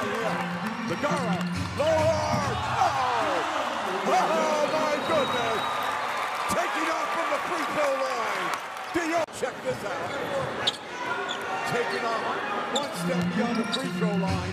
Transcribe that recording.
right here. Zagara, Lord! Oh! oh, my goodness! Taking off from the free throw line. Dio, check this out. Taking off one step beyond the free throw line.